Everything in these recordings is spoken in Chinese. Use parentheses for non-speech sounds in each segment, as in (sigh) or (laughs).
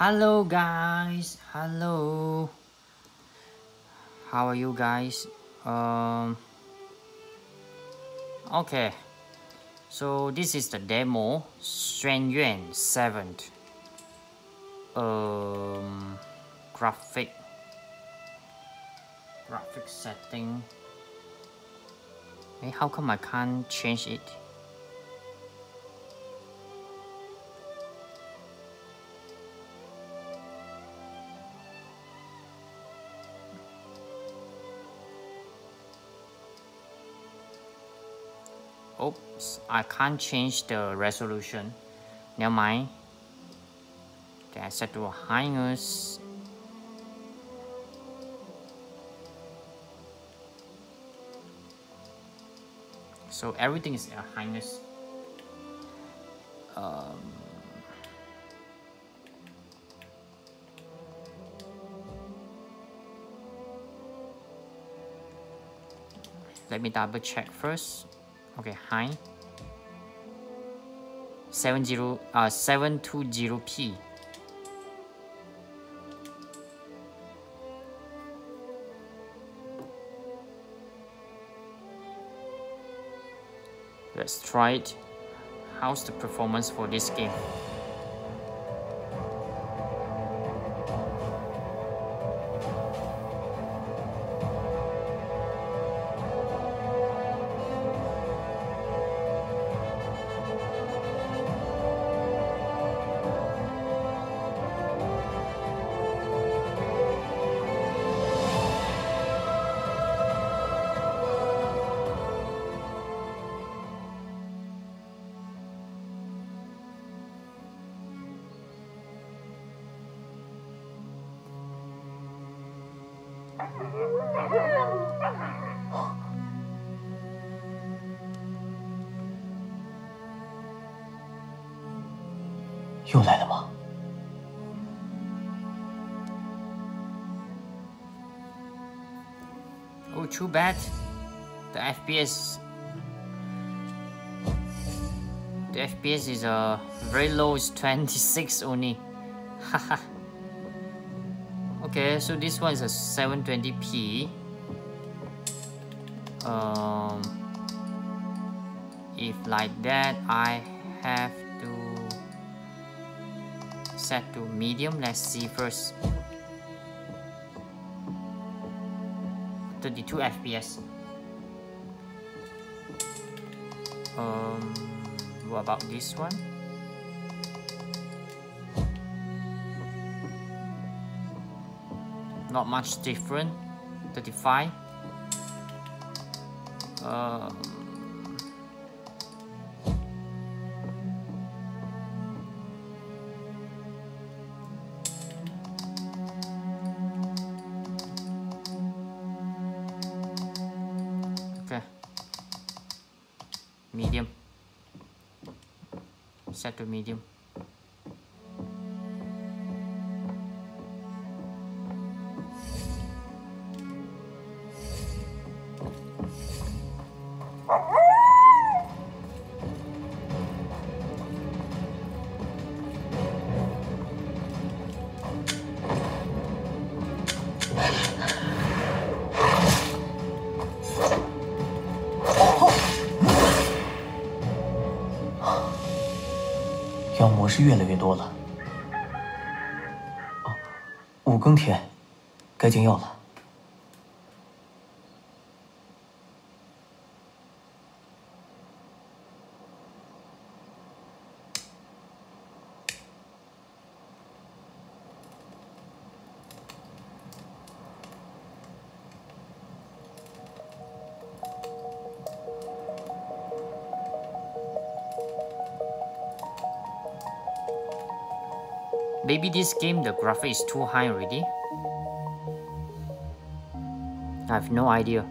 Hello guys, hello. How are you guys? Um Okay. So this is the demo 轩辕 7th. Um graphic graphic setting. Hey, how come I can't change it? Oops, I can't change the resolution. Never mind. Okay, I set to a highness. So everything is a highness. Um, let me double check first. Okay, high. 70 uh 720p. Let's try it. How's the performance for this game? Too bad. The FPS the FPS is uh, very low, it's 26 only. Haha. (laughs) okay, so this one is a 720p. Um, if like that, I have to set to medium. Let's see first. 32 FPS. Um, what about this one? Not much different. 35. Um, medium. 是越来越多了。哦，五更天，该煎药了。This game the graphic is too high already. I have no idea.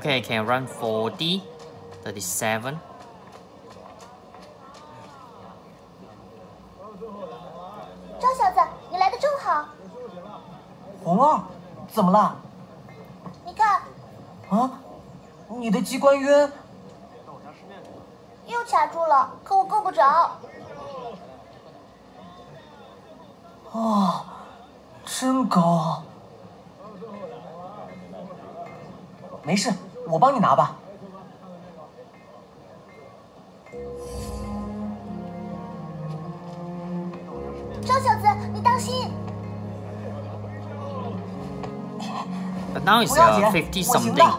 Okay, I can run 40, 37. 赵小子，你来的正好。红儿，怎么了？你看，啊，你的机关晕又卡住了，可我够不着。啊，真高。没事，我帮你拿吧。赵小子，你当心！But now it's 不要紧，uh, 50 something.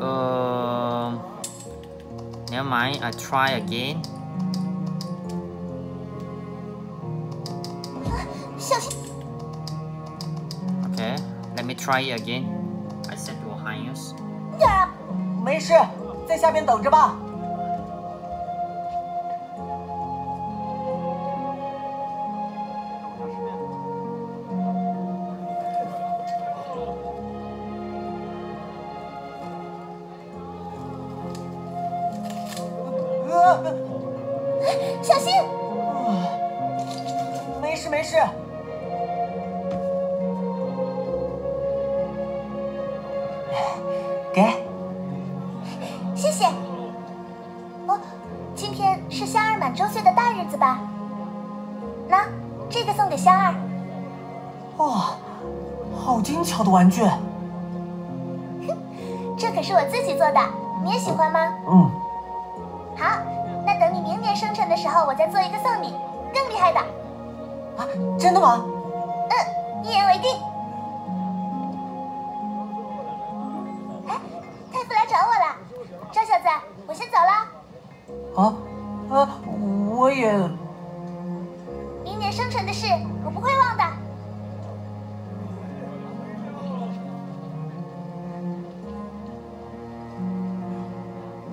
Uh, never mind, I try again. 小心！Okay, let me try it again. 没事，在下面等着吧。啊，真的吗？嗯，一言为定。哎，太傅来找我了，赵小子，我先走了。啊，啊，我也。明年生辰的事，我不会忘的。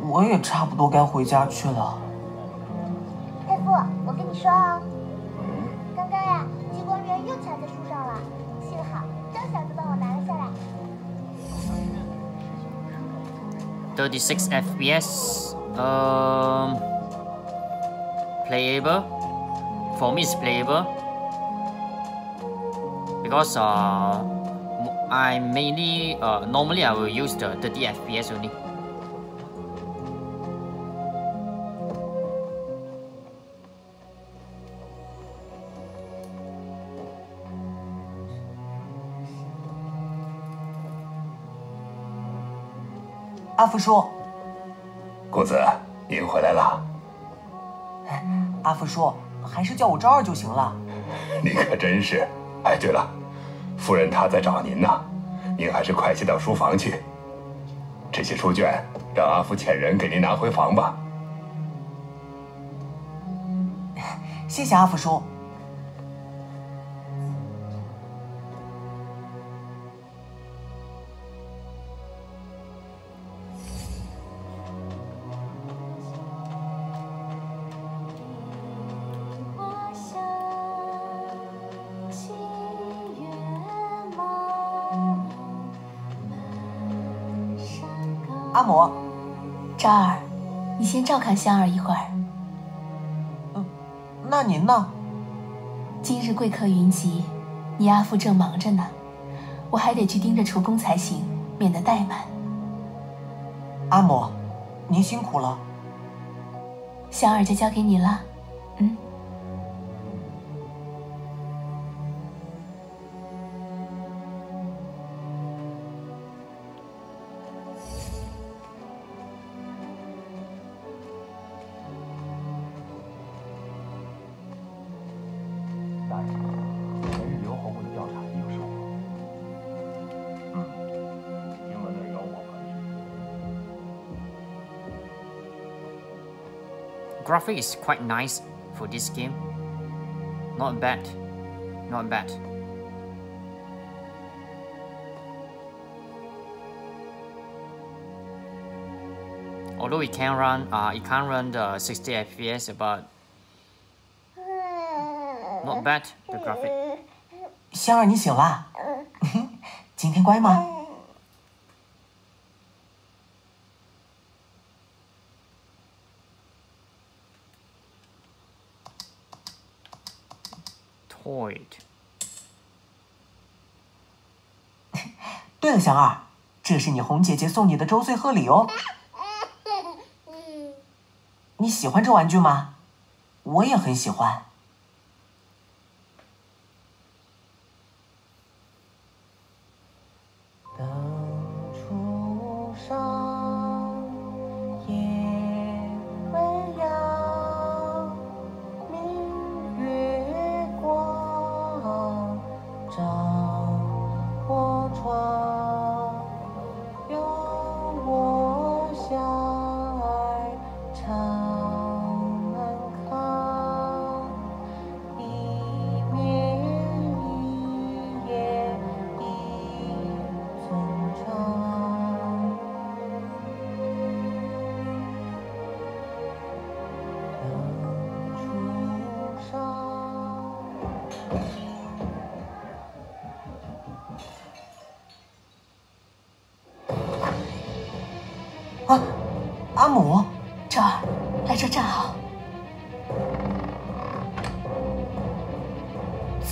我也差不多该回家去了。太傅，我跟你说哦，36 FPS. Um, playable. For me, it's playable because uh, I mainly uh, normally I will use the 30 FPS only. 阿福叔，公子，您回来了，阿福叔，还是叫我赵二就行了。(laughs) 你可真是。哎，对了，夫人她在找您呢，您还是快些到书房去。这些书卷让阿福遣人给您拿回房吧。(laughs) 谢谢阿福叔。先照看香儿一会儿。嗯那您呢？今日贵客云集，你阿父正忙着呢，我还得去盯着厨工才行，免得怠慢。阿母，您辛苦了。香儿就交给你了。Graphic is quite nice for this game. Not bad. Not bad. Although it can run, uh, it can't run the 60 FPS, but not bad. The graphic. 香儿，你醒啦？今天乖吗？ (laughs) 祥，儿，这是你红姐姐送你的周岁贺礼哦。你喜欢这玩具吗？我也很喜欢。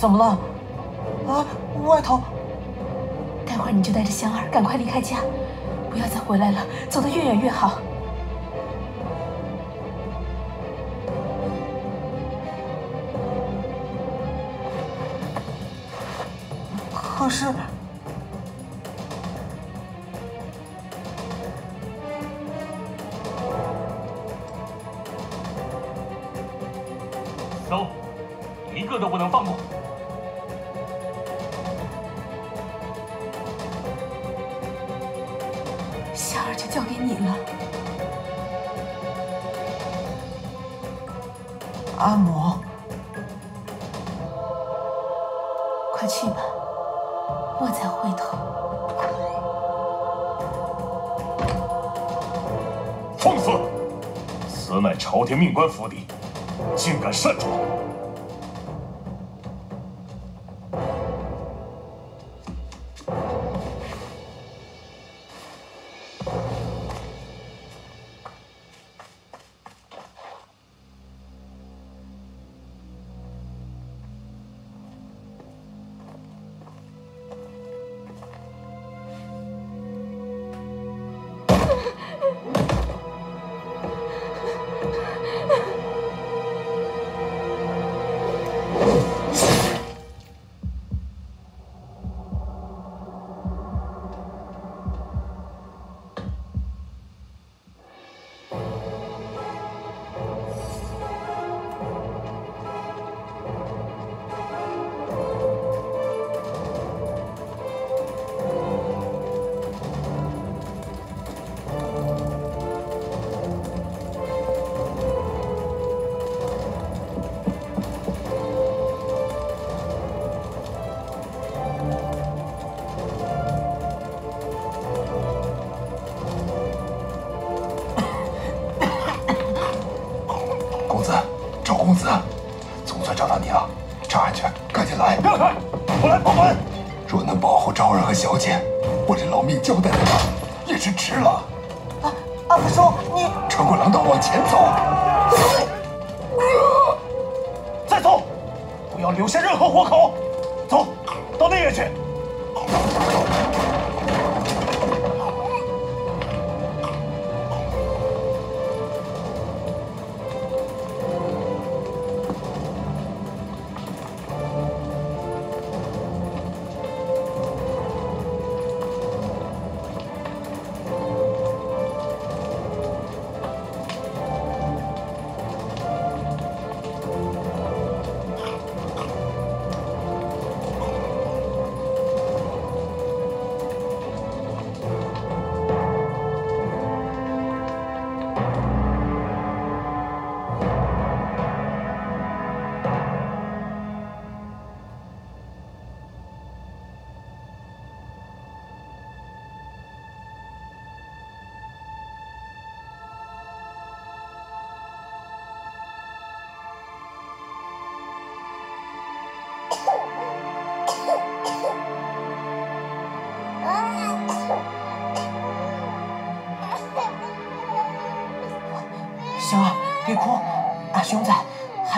怎么了？啊，外头。待会儿你就带着香儿赶快离开家，不要再回来了，走得越远越好。香儿就交给你了，阿母，快去吧，莫再回头。放肆！此乃朝廷命官府邸。竟敢擅闯！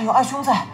有二兄在。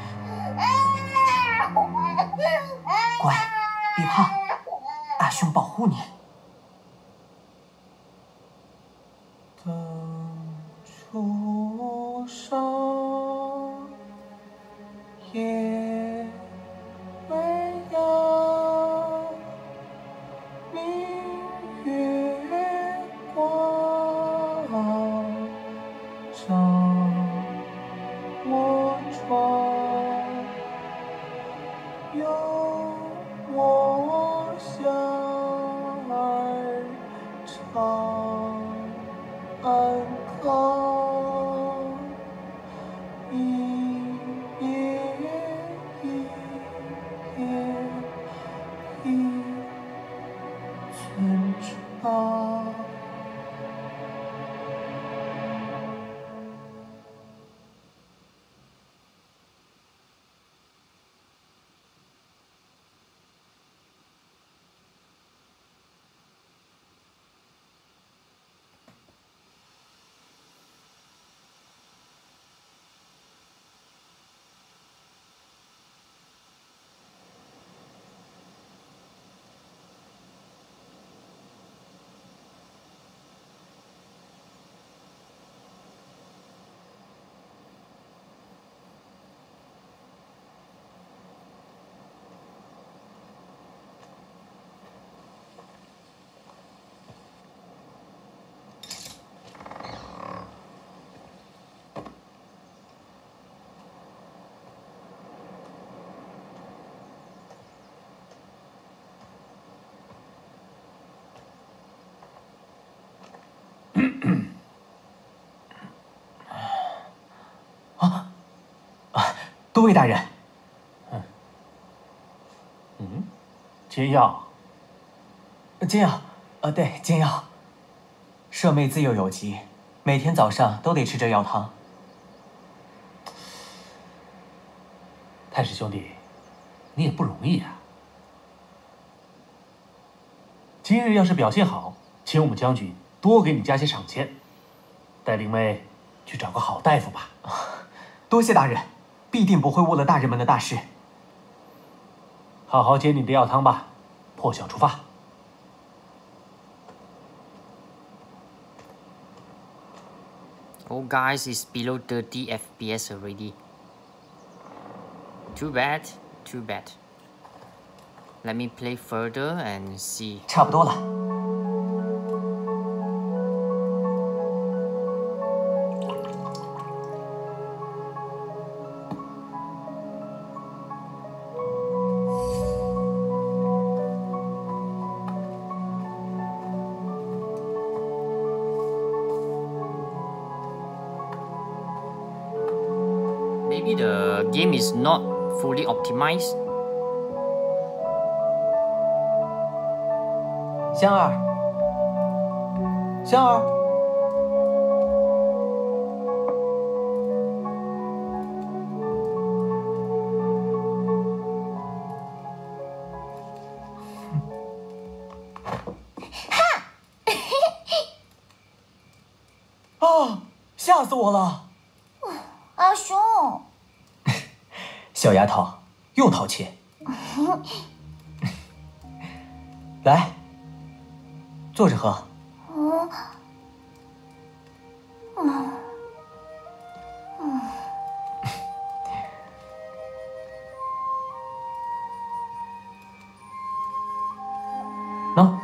多位大人，嗯嗯煎药，煎药，呃，对，煎药。舍妹自幼有疾，每天早上都得吃这药汤。太史兄弟，你也不容易啊。今日要是表现好，请我们将军多给你加些赏钱，带灵妹去找个好大夫吧。多谢大人，必定不会误了大人们的大事。好好煎你的药汤吧，破晓出发。Oh guys, it's below 30 FPS already. Too bad, too bad. Let me play further and see. 差不多了。Not fully optimized. 香儿，香儿，哈啊！吓死我了！阿雄，小丫头又淘气。(laughs) 来，坐着喝。嗯，喏、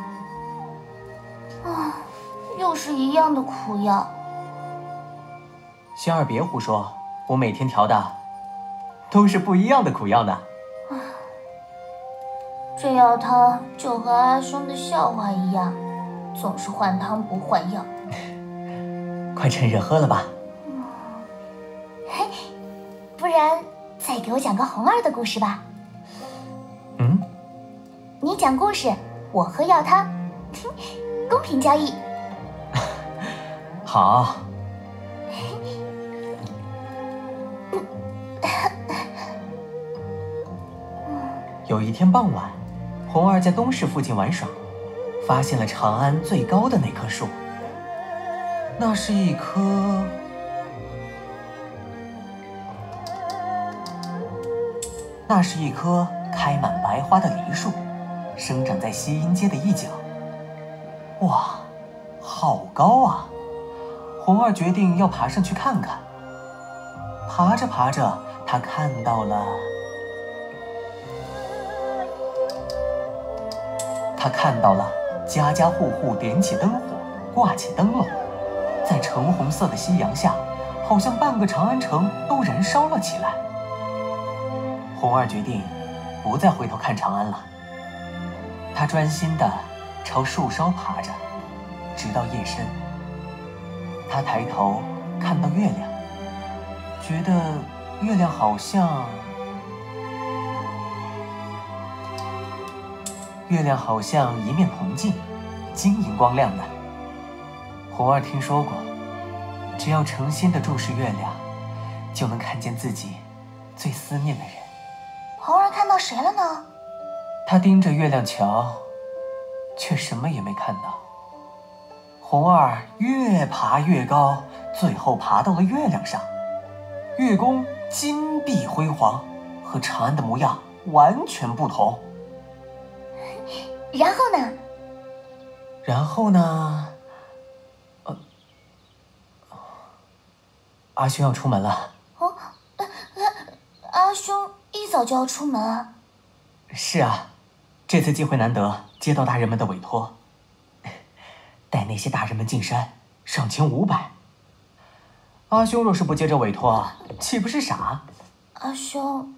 又是一样的苦药。仙儿别胡说，我每天调的都是不一样的苦药呢。这药汤就和阿兄的笑话一样，总是换汤不换药。(laughs) 快趁热喝了吧。嘿不然，再给我讲个红儿的故事吧。嗯，你讲故事，我喝药汤，公平交易。(laughs) 好。有一天傍晚，红儿在东市附近玩耍，发现了长安最高的那棵树。那是一棵……那是一棵开满白花的梨树，生长在西阴街的一角。哇，好高啊！红儿决定要爬上去看看。爬着爬着，他看到了，他看到了家家户户点起灯火，挂起灯笼，在橙红色的夕阳下，好像半个长安城都燃烧了起来。红儿决定不再回头看长安了，他专心地朝树梢爬着，直到夜深。他抬头看到月亮，觉得月亮好像，月亮好像一面铜镜，晶莹光亮的。红儿听说过，只要诚心的注视月亮，就能看见自己最思念的人。红儿看到谁了呢？他盯着月亮瞧，却什么也没看到。红儿越爬越高，最后爬到了月亮上。月宫金碧辉煌，和长安的模样完全不同。然后呢？然后呢？呃，阿兄要出门了。哦，呃呃，阿兄一早就要出门啊？是啊，这次机会难得，接到大人们的委托，带那些大人们进山，赏钱五百。阿兄若是不接这委托，岂不是傻？阿兄，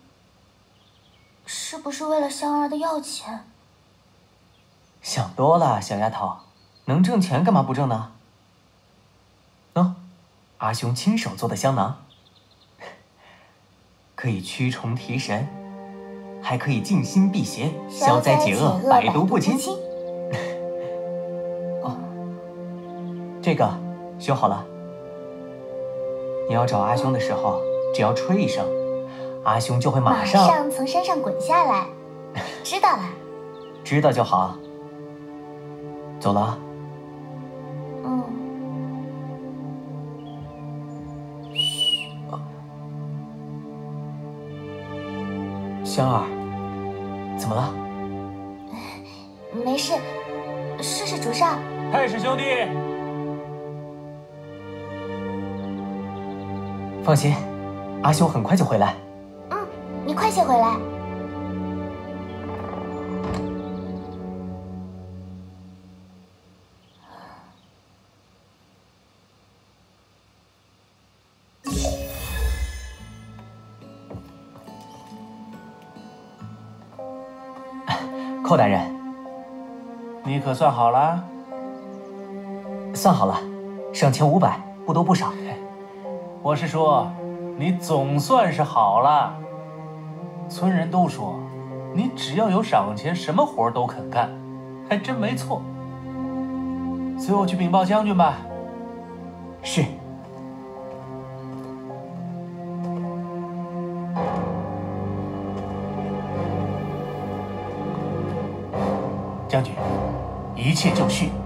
是不是为了香儿的药钱？想多了，小丫头，能挣钱干嘛不挣呢？喏，阿兄亲手做的香囊，(laughs) 可以驱虫提神，还可以静心辟邪、消灾解厄、百毒不侵。(laughs) 哦，这个修好了。你要找阿兄的时候，只要吹一声，阿兄就会马上马上从山上滚下来。知道了。(laughs) 知道就好。走了啊。嗯。香儿，怎么了？没事，试试竹上。太史兄弟，放心，阿修很快就回来。嗯，你快些回来。算好了？算好了，赏钱五百，不多不少。我是说，你总算是好了。村人都说，你只要有赏钱，什么活都肯干，还真没错。随我去禀报将军吧。是。将军，一切就绪。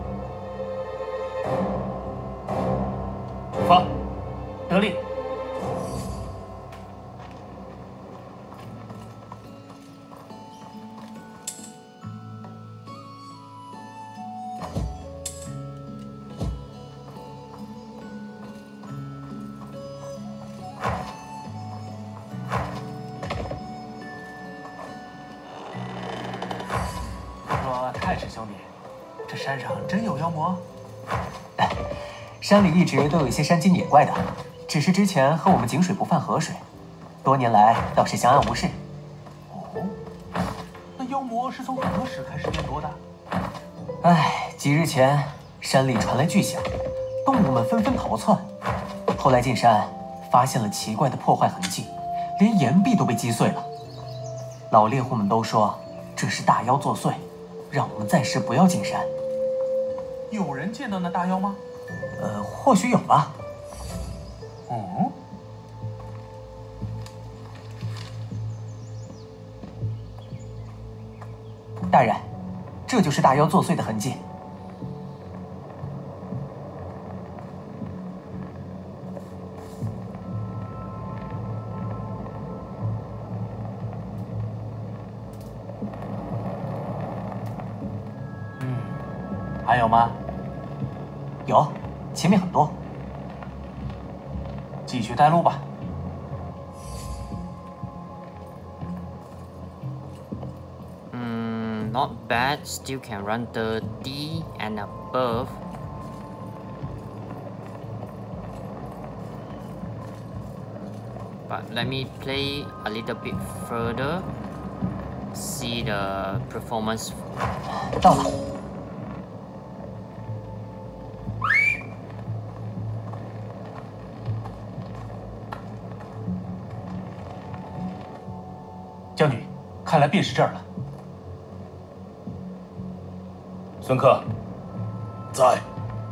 山里一直都有一些山精野怪的，只是之前和我们井水不犯河水，多年来倒是相安无事。哦，那妖魔是从何时开始变多的？唉，几日前山里传来巨响，动物们纷纷逃窜。后来进山，发现了奇怪的破坏痕迹，连岩壁都被击碎了。老猎户们都说这是大妖作祟，让我们暂时不要进山。有人见到那大妖吗？呃，或许有吧。嗯，大人，这就是大妖作祟的痕迹。嗯还有吗？有，前面很多。继续带路吧。Mm, not bad. Still can run 30 and above. But let me play a little bit further. See the performance. 到了， 看来便是这儿了。孙克，在，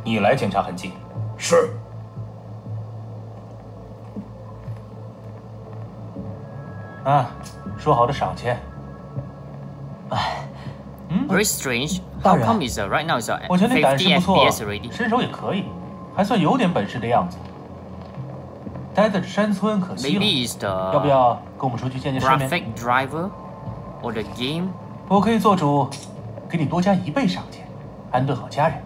你来检查痕迹。是。啊，说好的赏钱。哎，嗯。Very strange. How come is right now is fifty FPS already? 我觉得你胆识不错，身手也可以，还算有点本事的样子。待在这山村可惜了，要不要跟我们出去见见世面 game. 我可以做主，给你多加一倍赏钱，安顿好家人。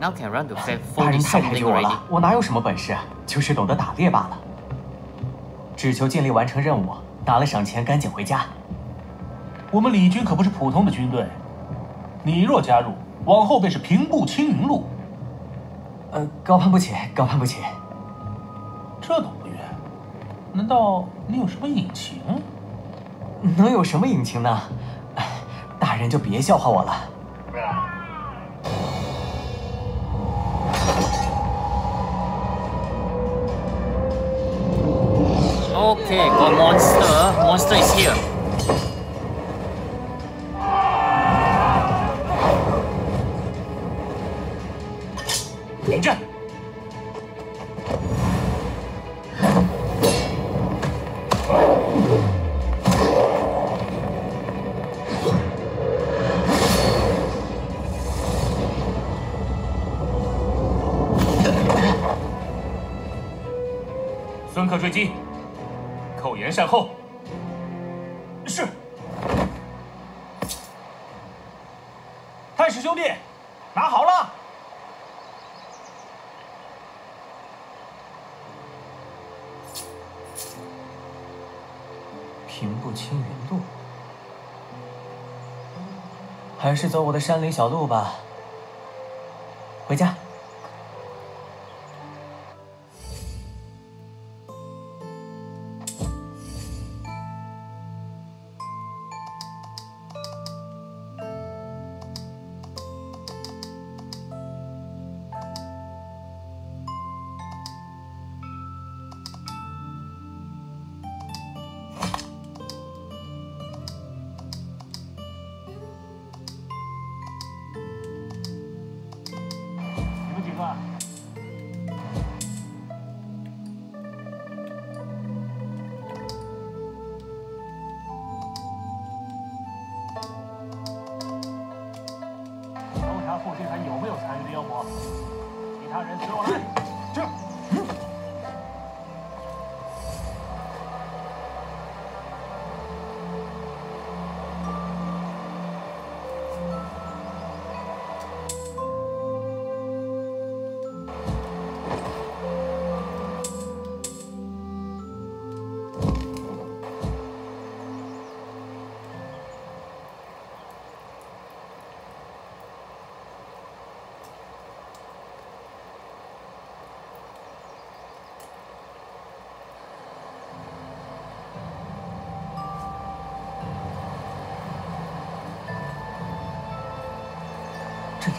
Now can run to 40大人太抬 something 举我 already. 了，我哪有什么本事，就是懂得打猎罢了。只求尽力完成任务，拿了赏钱赶紧回家。我们李军可不是普通的军队，你若加入，往后便是平步青云路。呃，高攀不起，高攀不起。这都不远。难道你有什么隐情？能有什么隐情呢？大人就别笑话我了。Okay, got monster. Monster is here. 追击，寇延善后。是。太史兄弟，拿好了。平步青云路，还是走我的山林小路吧。有没有残余的妖魔？其他人随我来。是。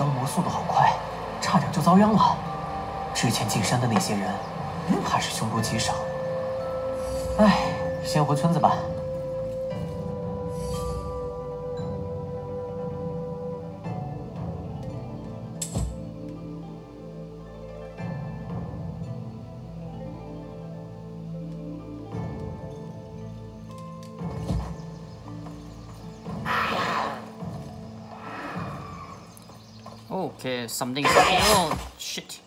妖魔速度好快，差点就遭殃了。之前进山的那些人，怕是凶多吉少。哎，先回村子吧。Okay, something's oh shit.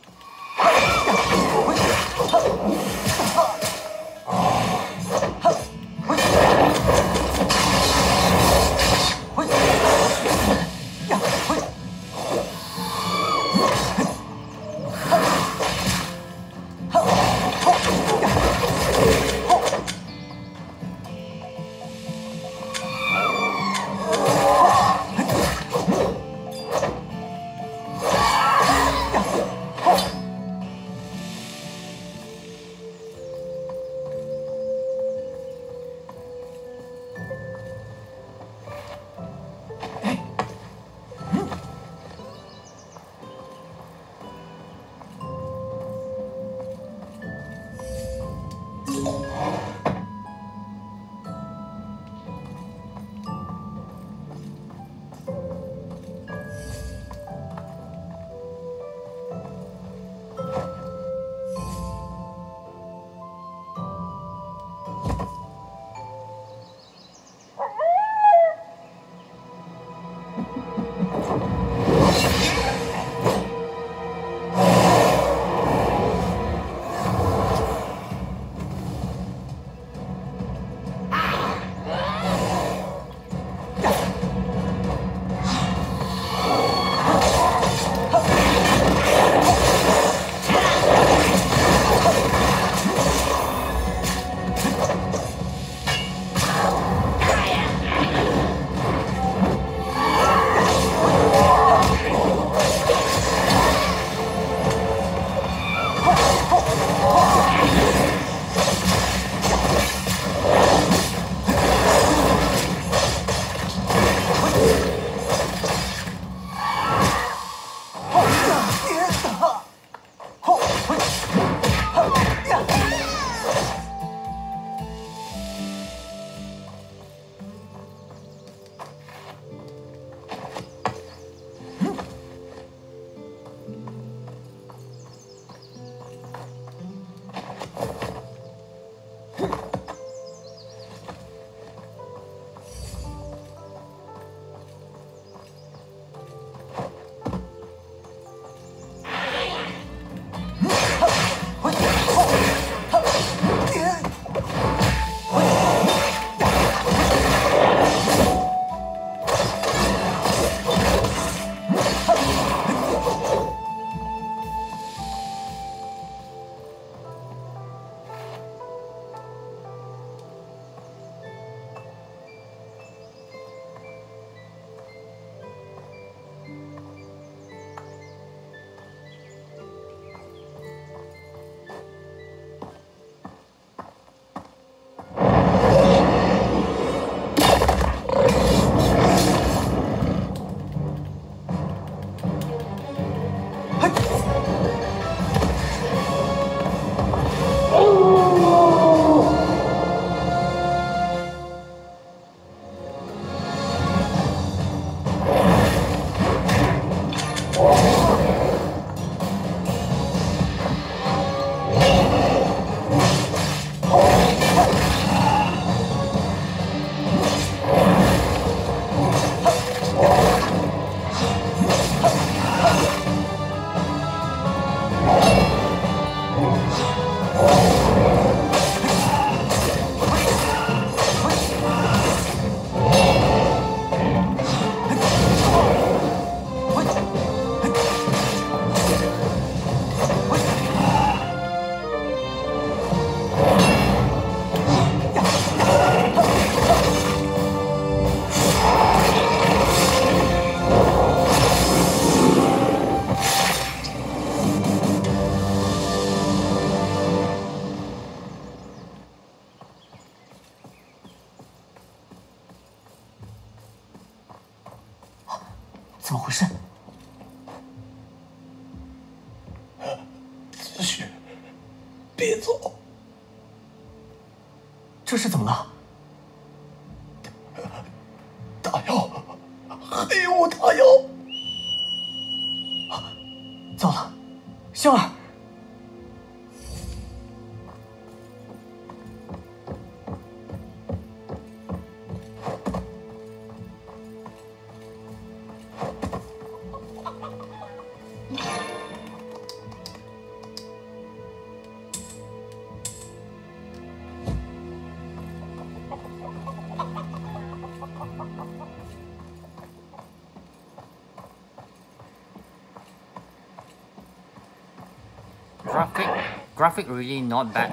Graphic really not bad.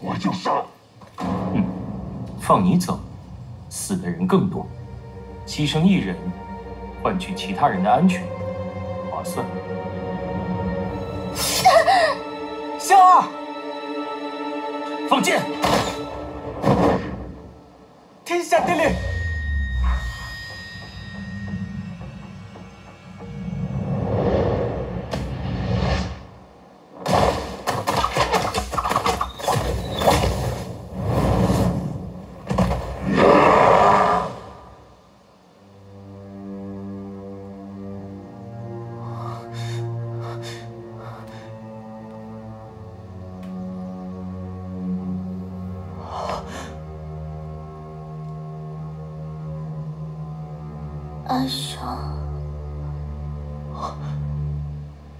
我就杀。放你走，死的人更多，牺牲一人，换取其他人的安全，划算。香儿，放箭！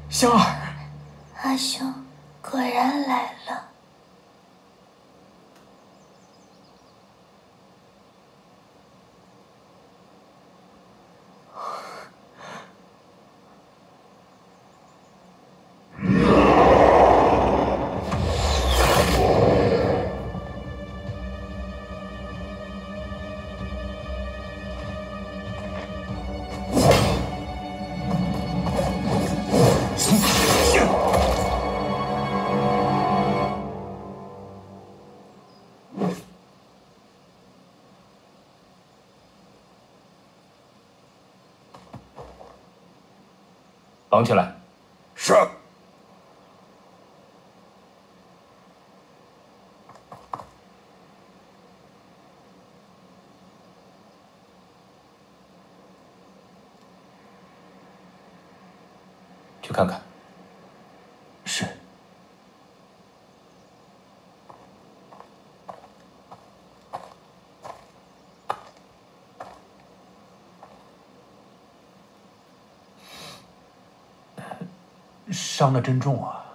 香儿，阿兄果然来了。绑起来！是。去看看。是。伤得真重啊！啊，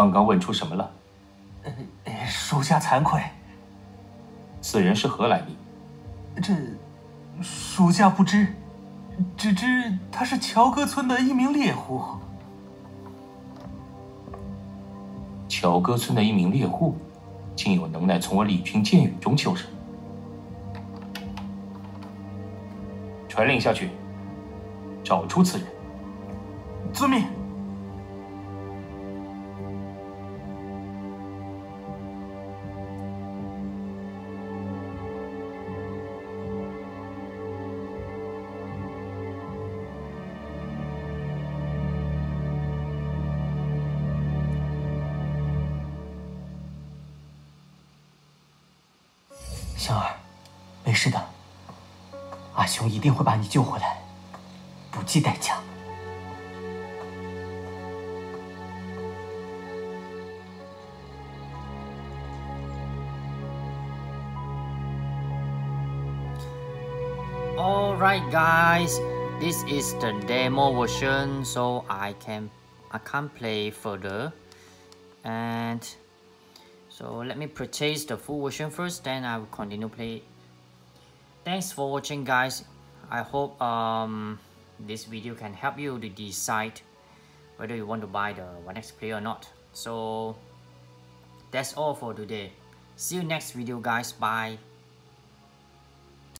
刚刚问出什么了？(laughs) 属下惭愧，此人是何来历？这属下不知，只知他是乔哥村的一名猎户。乔哥村的一名猎户，竟有能耐从我李军箭雨中救人。传令下去，找出此人。遵命。救回来，不计代价。Alright guys, this is the demo version so I can I can't play further and so let me purchase the full version first then I will continue play. Thanks for watching guys. I hope um, this video can help you to decide whether you want to buy the One X player or not. So that's all for today. See you next video guys. Bye